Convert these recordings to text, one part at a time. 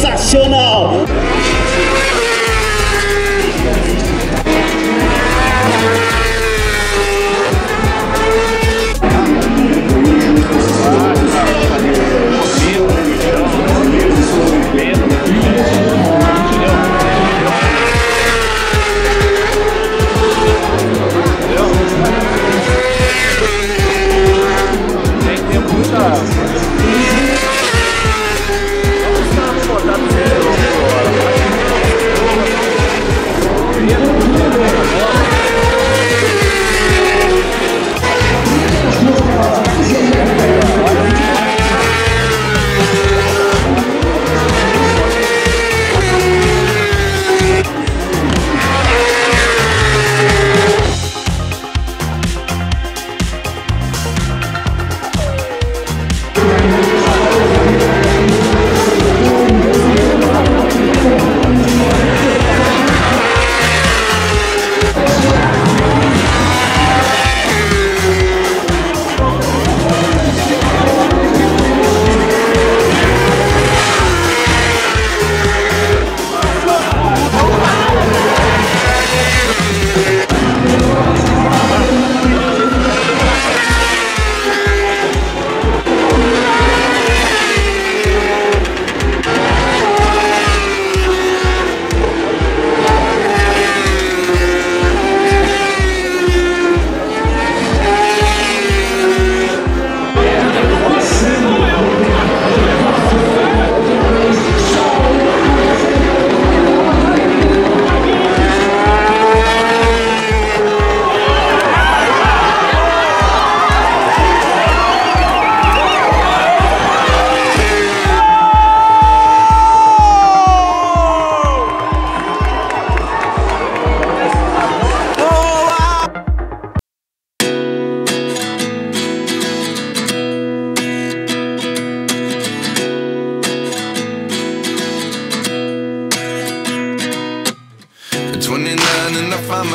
sensacional! Tem muita...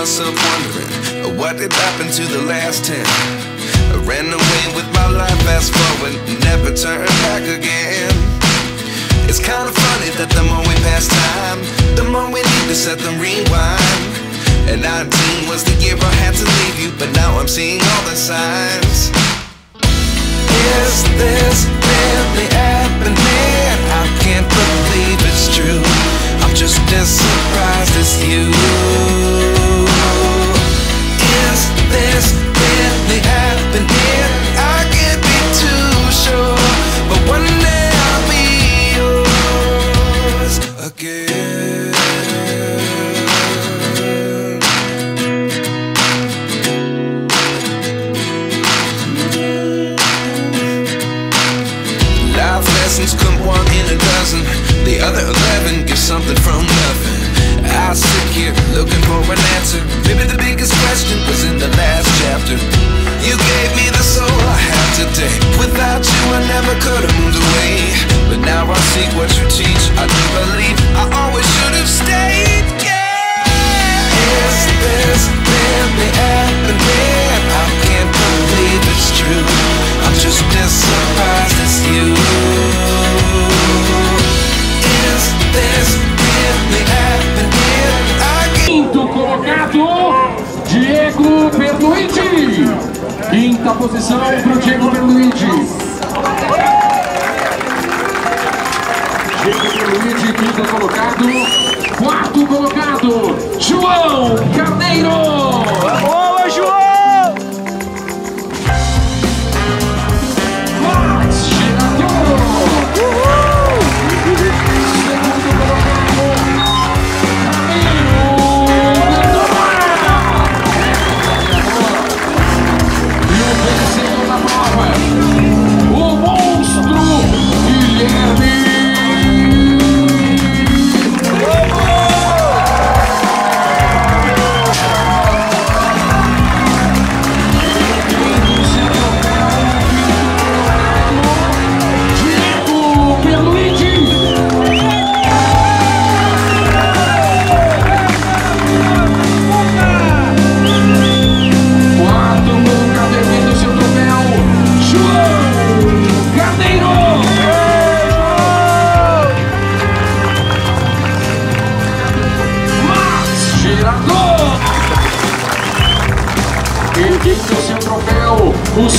myself wondering uh, what did happen to the last ten. I ran away with my life, fast forward, never turn back again. It's kind of funny that the more we pass time, the more we need to set the rewind. And 19 was the year I had to leave you, but now I'm seeing all the signs. posição é para o Diego Berluigi. Diego Berluigi, quinto colocado. Quarto colocado, João Carneiro.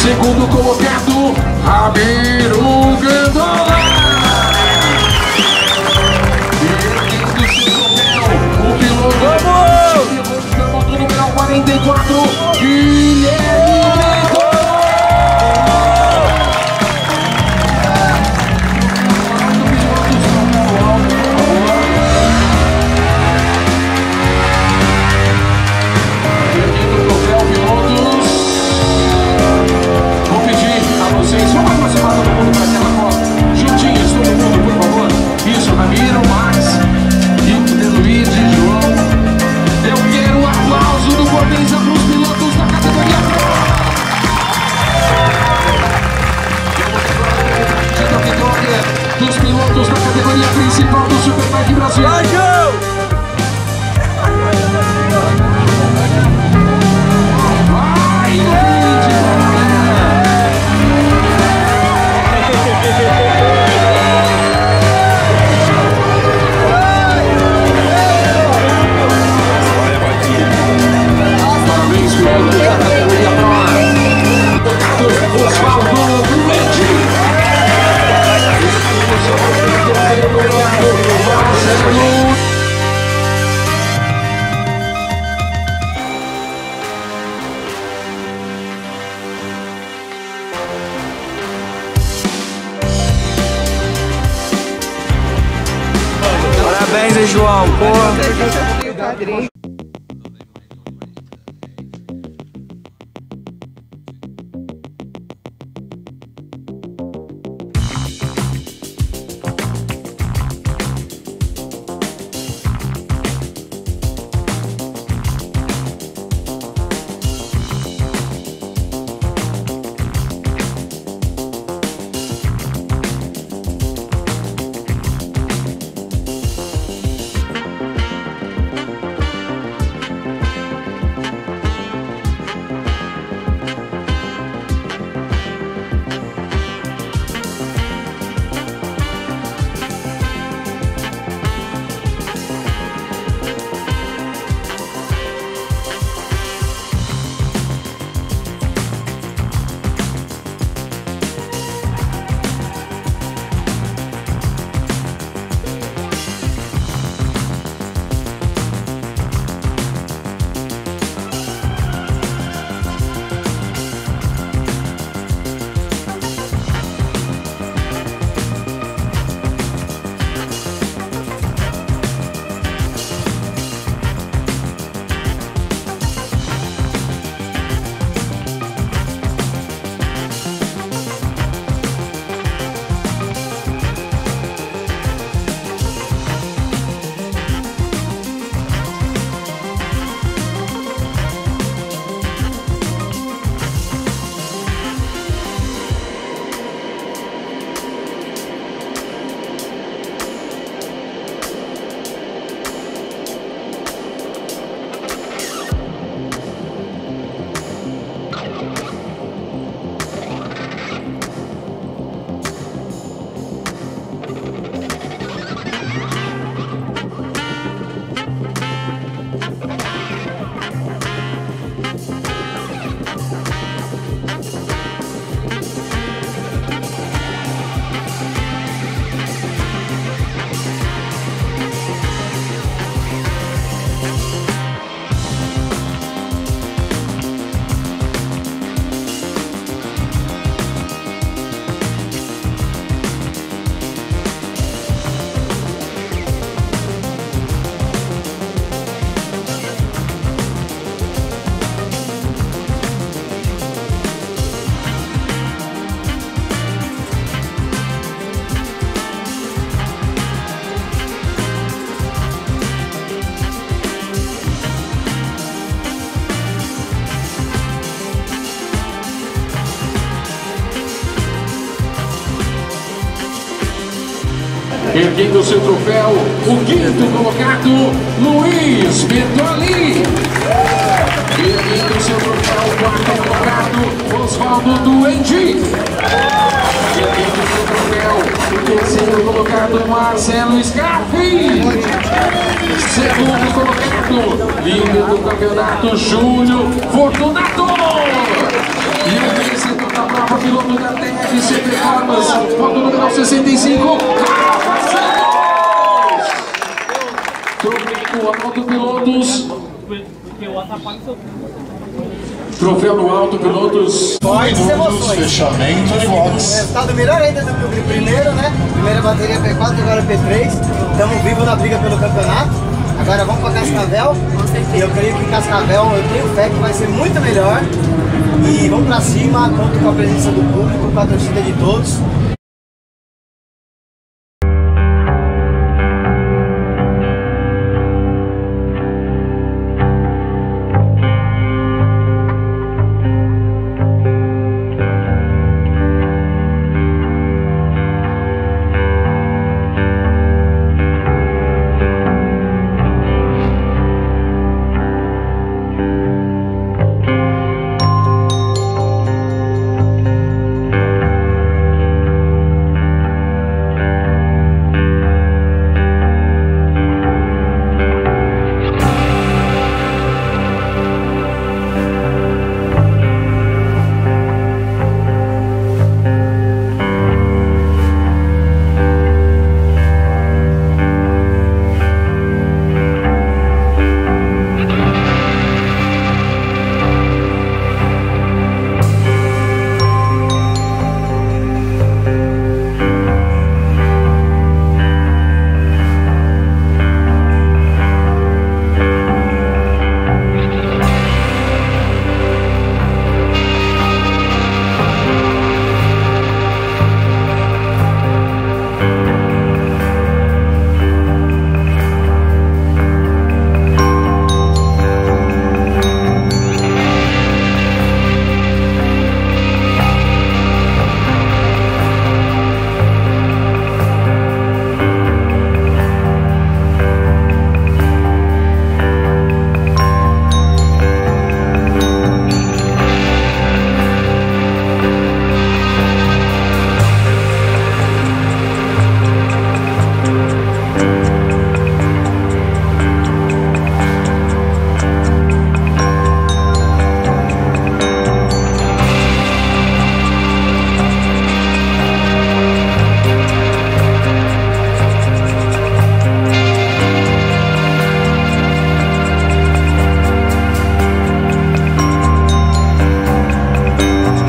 segundo Parabéns, João? Pô. Erguendo seu troféu, o quinto colocado, Luiz Bertoli. Erguendo seu troféu, o quarto colocado, Oswaldo Duendi. Erguendo seu troféu, o terceiro colocado, Marcelo Scarfi. Segundo colocado, líder do campeonato, Júlio Fortunato. E o vencedor da prova, piloto da TRC Performance, foto número 65, Rafa Troféu do Alto Pilotos. Fortes emoções. Fechamento Um Fox. resultado melhor ainda do que o primeiro, né? Primeira bateria P4, agora P3. Estamos vivos na briga pelo campeonato. Agora vamos para Cascavel. E eu creio que Cascavel, eu tenho fé que vai ser muito melhor. E vamos para cima, conto com a presença do público, com a torcida de todos.